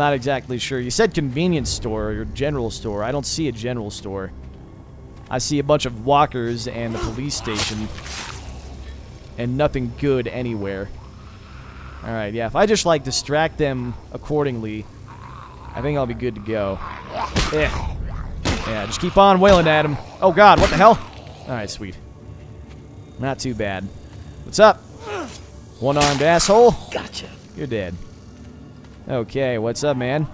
not exactly sure. You said convenience store or general store. I don't see a general store. I see a bunch of walkers and the police station. And nothing good anywhere. Alright, yeah. If I just, like, distract them accordingly, I think I'll be good to go. Yeah. Yeah, just keep on wailing at him. Oh, God, what the hell? Alright, sweet. Not too bad. What's up? One-armed asshole? Gotcha. You're dead. Okay, what's up, man?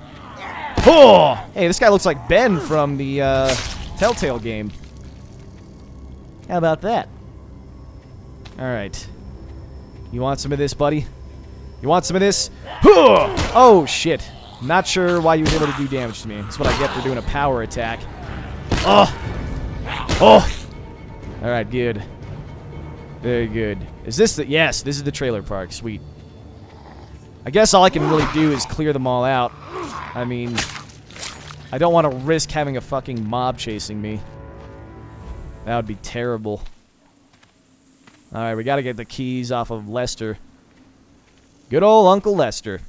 Oh! Hey, this guy looks like Ben from the uh, Telltale game. How about that? Alright. You want some of this, buddy? You want some of this? Oh, shit. Not sure why you were able to do damage to me. That's what I get for doing a power attack. Oh! Oh! Alright, good. Very good. Is this the... Yes, this is the trailer park. Sweet. I guess all I can really do is clear them all out. I mean... I don't want to risk having a fucking mob chasing me. That would be terrible. Alright, we gotta get the keys off of Lester. Good old Uncle Lester.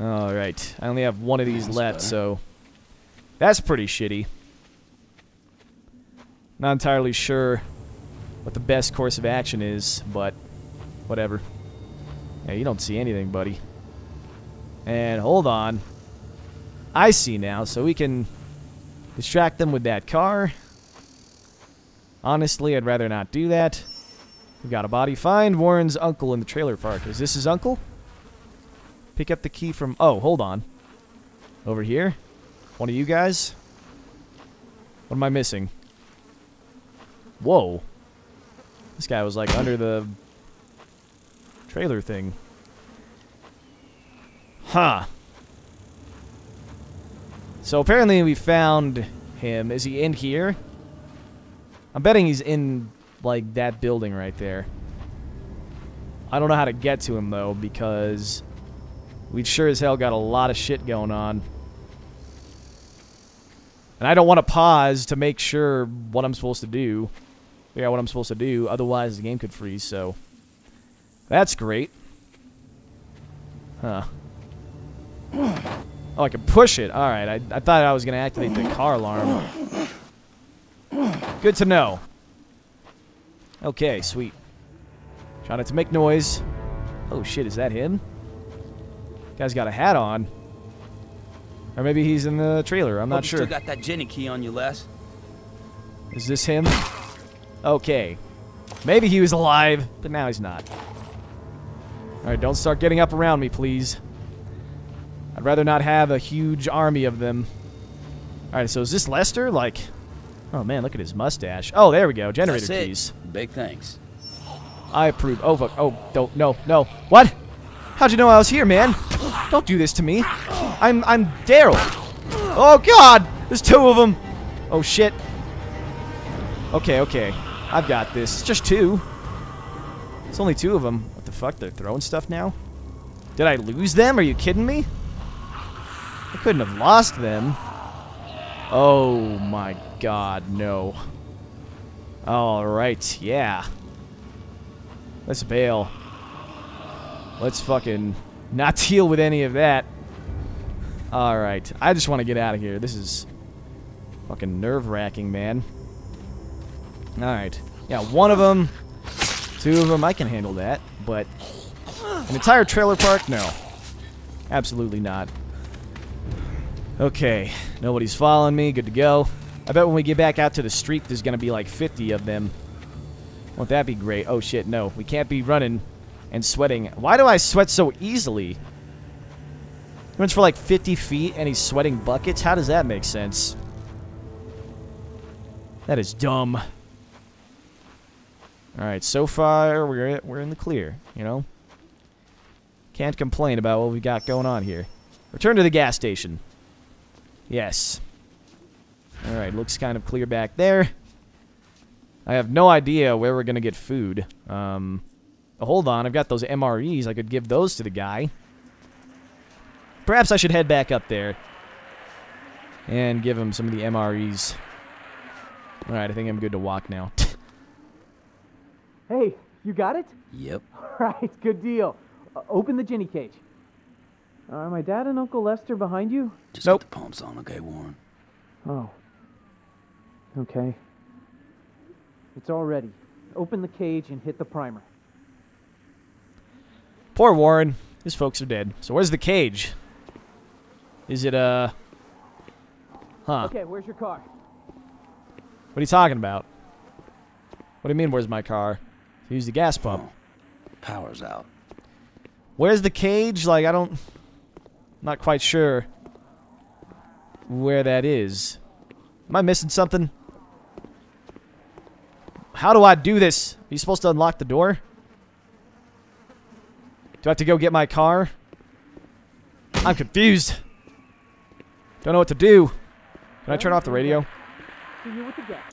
Alright, I only have one of these That's left, better. so... That's pretty shitty. Not entirely sure what the best course of action is, but whatever. Yeah, you don't see anything, buddy. And hold on. I see now, so we can distract them with that car. Honestly, I'd rather not do that. We've got a body. Find Warren's uncle in the trailer park. Is this his uncle? Pick up the key from... Oh, hold on. Over here? One of you guys? What am I missing? Whoa. This guy was like under the trailer thing. Huh. So apparently we found him. Is he in here? I'm betting he's in, like, that building right there. I don't know how to get to him, though, because we sure as hell got a lot of shit going on. And I don't want to pause to make sure what I'm supposed to do. Figure out what I'm supposed to do, otherwise the game could freeze, so... That's great. Huh. Oh, I can push it. Alright, I, I thought I was going to activate the car alarm. Good to know. Okay, sweet. Trying not to make noise. Oh shit, is that him? Guy's got a hat on. Or maybe he's in the trailer, I'm Hope not you sure. Still got that genny key on you, Les? Is this him? Okay. Maybe he was alive, but now he's not. Alright, don't start getting up around me, please. I'd rather not have a huge army of them. Alright, so is this Lester? Like... Oh man, look at his mustache. Oh, there we go. Generator That's it. keys. Big thanks. I approve. Oh, fuck. Oh, don't. No, no. What? How'd you know I was here, man? Don't do this to me. I'm I'm Daryl. Oh God! There's two of them. Oh shit. Okay, okay. I've got this. It's just two. It's only two of them. What the fuck? They're throwing stuff now. Did I lose them? Are you kidding me? I couldn't have lost them. Oh my God, no. All right, yeah. Let's bail. Let's fucking not deal with any of that. Alright. I just want to get out of here. This is fucking nerve-wracking, man. Alright. Yeah, one of them, two of them, I can handle that. But an entire trailer park? No. Absolutely not. Okay. Nobody's following me. Good to go. I bet when we get back out to the street, there's to be like 50 of them. Won't that be great? Oh shit, no. We can't be running and sweating. Why do I sweat so easily? He runs for like 50 feet and he's sweating buckets? How does that make sense? That is dumb. Alright, so far we're, we're in the clear, you know? Can't complain about what we got going on here. Return to the gas station. Yes. Alright, looks kind of clear back there. I have no idea where we're to get food. Um, hold on, I've got those MREs. I could give those to the guy. Perhaps I should head back up there and give him some of the MREs. Alright, I think I'm good to walk now. Hey, you got it? Yep. Right, good deal. Uh, open the genny cage. Are my dad and Uncle Lester behind you? Just Nope. get the pumps on, okay, Warren? Oh. Okay. It's all ready. Open the cage and hit the primer. Poor Warren. His folks are dead. So where's the cage? Is it, uh... Huh. Okay, where's your car? What are you talking about? What do you mean, where's my car? Use the gas pump. Power's out. Where's the cage? Like, I don't... Not quite sure where that is. Am I missing something? How do I do this? Are you supposed to unlock the door? Do I have to go get my car? I'm confused. Don't know what to do. Can I turn off the radio? See you with the gas.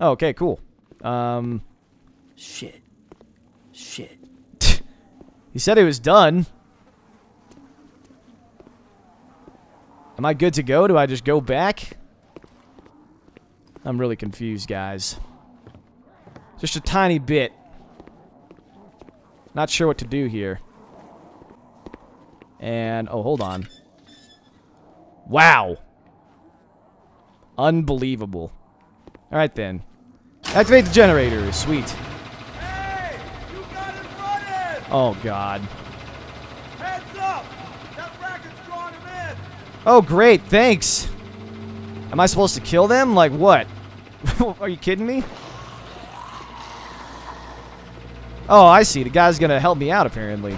Oh, okay, cool. Um, Shit. Shit. he said it was done. Am I good to go? Do I just go back? I'm really confused, guys. Just a tiny bit. Not sure what to do here. And, oh, hold on. Wow. Unbelievable. Alright then. Activate the generator. Sweet. Hey! You got it running! Oh, God. Heads up! That racket's drawing him in! Oh, great, thanks. Am I supposed to kill them? Like what? Are you kidding me? Oh, I see. The guy's gonna help me out, apparently.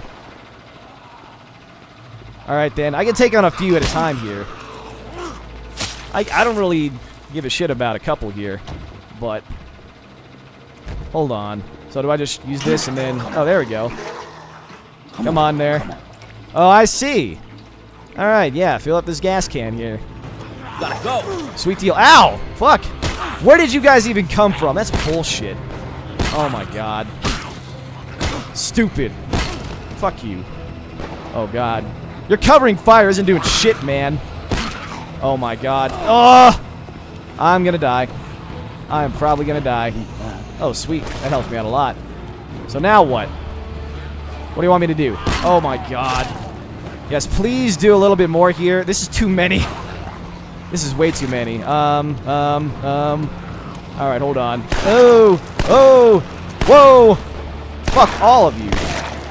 Alright, then. I can take on a few at a time here. I, I don't really give a shit about a couple here, but... Hold on. So do I just use this and then... Oh, there we go. Come on there. Oh, I see. Alright, yeah, fill up this gas can here. Gotta go! Sweet deal. Ow! Fuck! Where did you guys even come from? That's bullshit. Oh my god. Stupid. Fuck you. Oh god. Your covering fire isn't doing shit, man. Oh my god. Oh! I'm gonna die. I'm probably gonna die. Oh, sweet. That helped me out a lot. So now what? What do you want me to do? Oh my god. Yes, please do a little bit more here. This is too many. This is way too many. Um, um, um. Alright, hold on. Oh! Oh! Whoa! Fuck all of you.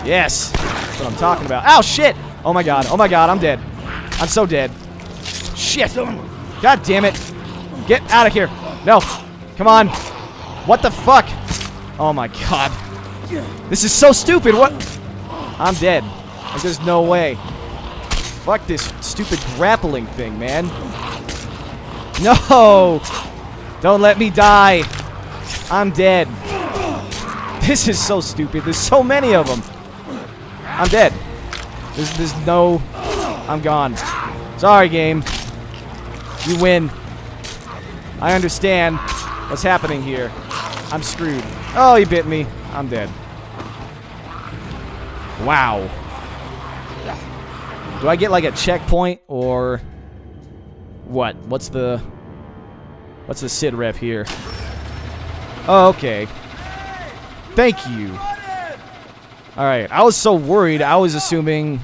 Yes. That's what I'm talking about. Ow, shit! Oh my god. Oh my god, I'm dead. I'm so dead. Shit! God damn it. Get out of here. No. Come on. What the fuck? Oh my god. This is so stupid. What? I'm dead. Like, there's no way. Fuck this stupid grappling thing, man. No! Don't let me die. I'm dead. This is so stupid. There's so many of them. I'm dead. There's, there's no... I'm gone. Sorry, game. You win. I understand what's happening here. I'm screwed. Oh, he bit me. I'm dead. Wow. Do I get like a checkpoint or what? What's the what's the sit rep here? Oh, okay. Thank you. All right. I was so worried. I was assuming!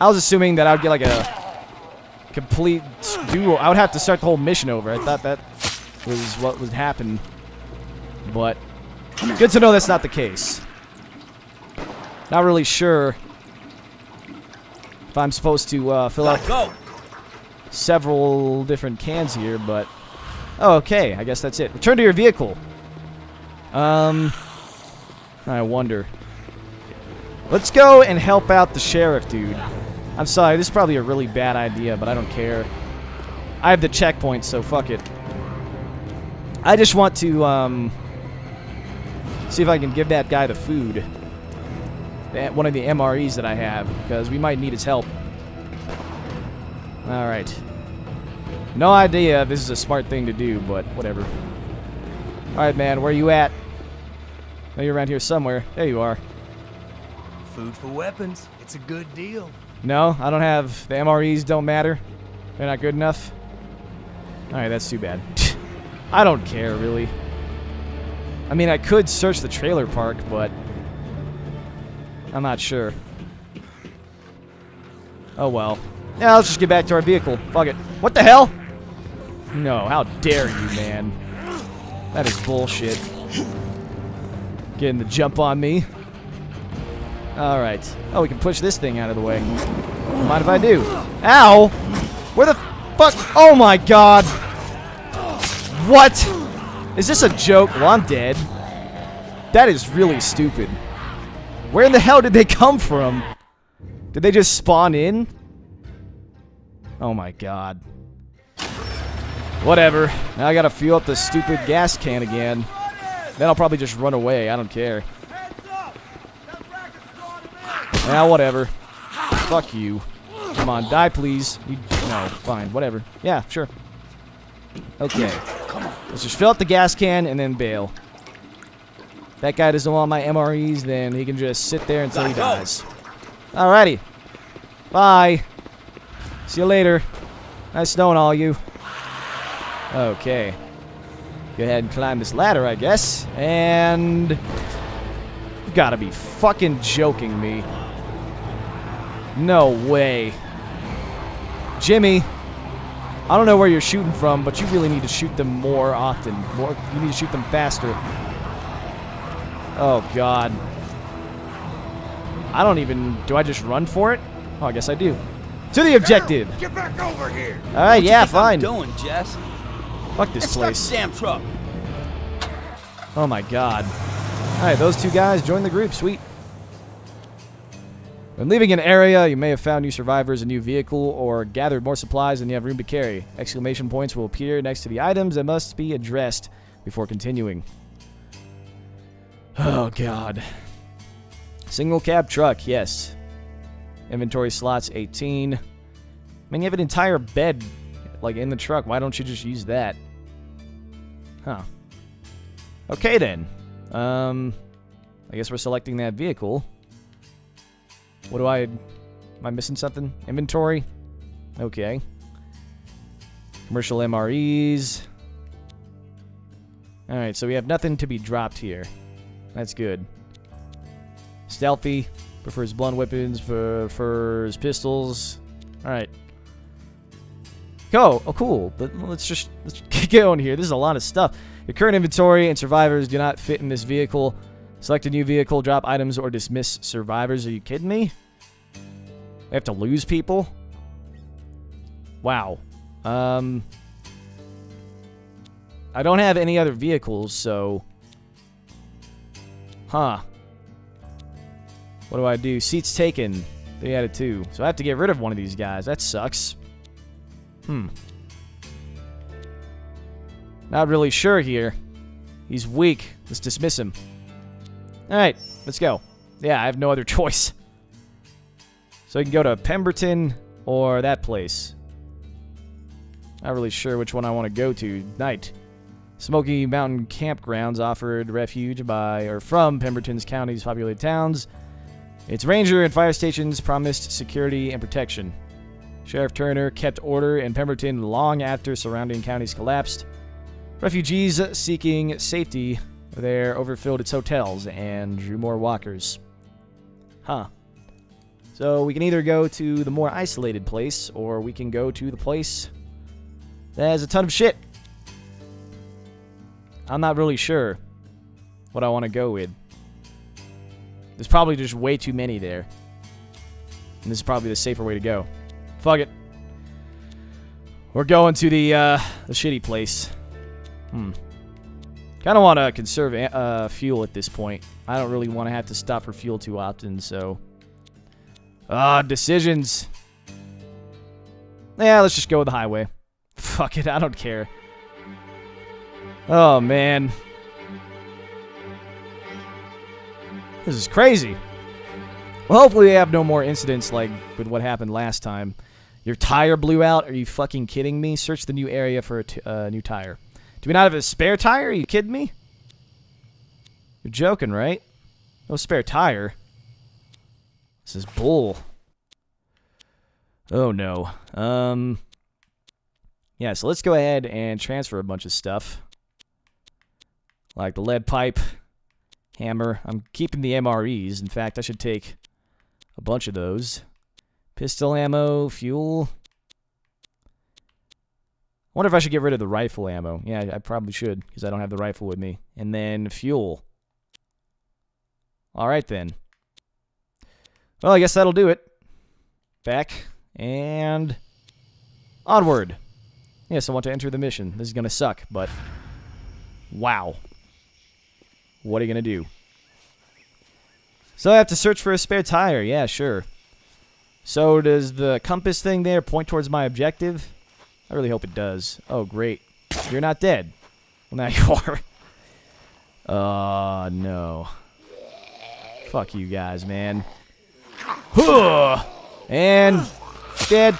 I was assuming that I would get like a complete duo. I would have to start the whole mission over. I thought that was what would happen. But good to know that's not the case. Not really sure if I'm supposed to uh, fill up Gotta go! several different cans here, but oh, okay. I guess that's it. Return to your vehicle. Um, I wonder. Let's go and help out the sheriff, dude. I'm sorry, this is probably a really bad idea, but I don't care. I have the checkpoint, so fuck it. I just want to um, see if I can give that guy the food. That- One of the MREs that I have, because we might need his help. Alright. No idea if this is a smart thing to do, but whatever. Alright, man, where are you at? Know you're around here somewhere. There you are. Food for weapons. It's a good deal. No, I don't have... The MREs don't matter? They're not good enough? Alright, that's too bad. I don't care, really. I mean, I could search the trailer park, but... I'm not sure. Oh well. Yeah, let's just get back to our vehicle. Fuck it. What the hell? No, how dare you, man. That is bullshit. Getting the jump on me. Alright. Oh, we can push this thing out of the way. Mind if I do? Ow! Where the fuck? Oh my god! What? Is this a joke? Well, I'm dead. That is really stupid. Where in the hell did they come from? Did they just spawn in? Oh my god. Whatever. Now I gotta fuel up the stupid gas can again. Then I'll probably just run away. I don't care. Now whatever. Fuck you. Come on, die please. You, no, fine, whatever. Yeah, sure. Okay. Let's just fill up the gas can and then bail. That guy doesn't want my MREs, then he can just sit there until he dies. Alrighty. Bye. See you later. Nice knowing all you. Okay. Go ahead and climb this ladder, I guess. And... You gotta be fucking joking me. No way. Jimmy, I don't know where you're shooting from, but you really need to shoot them more often. More, you need to shoot them faster. Oh, God. I don't even... Do I just run for it? Oh, I guess I do. To the objective. Get back over here! All right, yeah, What you think fine. I'm doing, Jess? Fuck this Let's start place. the damn truck. Oh my god. Alright, those two guys join the group. Sweet. When leaving an area, you may have found new survivors, a new vehicle, or gathered more supplies than you have room to carry. Exclamation points will appear next to the items that must be addressed before continuing. Oh god. Single cab truck, yes. Inventory slots 18. I mean, you have an entire bed, like, in the truck. Why don't you just use that? Huh. Okay then. Um, I guess we're selecting that vehicle. What do I? Am I missing something? Inventory. Okay. Commercial MREs. All right, so we have nothing to be dropped here. That's good. Stealthy prefers blunt weapons, prefers pistols. All right. Go. Oh, cool. But let's just let's get going here. This is a lot of stuff. Your current inventory and survivors do not fit in this vehicle. Select a new vehicle, drop items, or dismiss survivors. Are you kidding me? I have to lose people? Wow. Um, I don't have any other vehicles, so... Huh. What do I do? Seats taken. They added two. So I have to get rid of one of these guys. That sucks. Hmm. Not really sure here. He's weak. Let's dismiss him. Alright, let's go. Yeah, I have no other choice. So I can go to Pemberton or that place. Not really sure which one I want to go to. Night. Smoky Mountain Campgrounds offered refuge by or from Pemberton's county's populated towns. Its ranger and fire stations promised security and protection. Sheriff Turner kept order in Pemberton long after surrounding counties collapsed. Refugees seeking safety there overfilled its hotels and drew more walkers. Huh. So we can either go to the more isolated place, or we can go to the place that has a ton of shit. I'm not really sure what I want to go with. There's probably just way too many there. And this is probably the safer way to go. Fuck it. We're going to the, uh, the shitty place. Hmm. Kind of want to conserve uh, fuel at this point. I don't really want to have to stop for fuel too often, so... Ah, decisions. Yeah, let's just go with the highway. Fuck it, I don't care. Oh, man. This is crazy. Well, hopefully they have no more incidents like with what happened last time. Your tire blew out? Are you fucking kidding me? Search the new area for a uh, new tire. Do we not have a spare tire? Are you kidding me? You're joking, right? No spare tire. This is bull. Oh no. Um. Yeah, so let's go ahead and transfer a bunch of stuff. Like the lead pipe, hammer. I'm keeping the MREs. In fact, I should take a bunch of those. Pistol ammo, fuel. I wonder if I should get rid of the rifle ammo. Yeah, I probably should, because I don't have the rifle with me. And then fuel. Alright then. Well, I guess that'll do it. Back. And... Onward. Yes, I want to enter the mission. This is going to suck, but... Wow. What are you going to do? So I have to search for a spare tire. Yeah, sure. So does the compass thing there point towards my objective? I really hope it does. Oh, great. You're not dead. Well, now you are. Oh, no. Fuck you guys, man. And dead.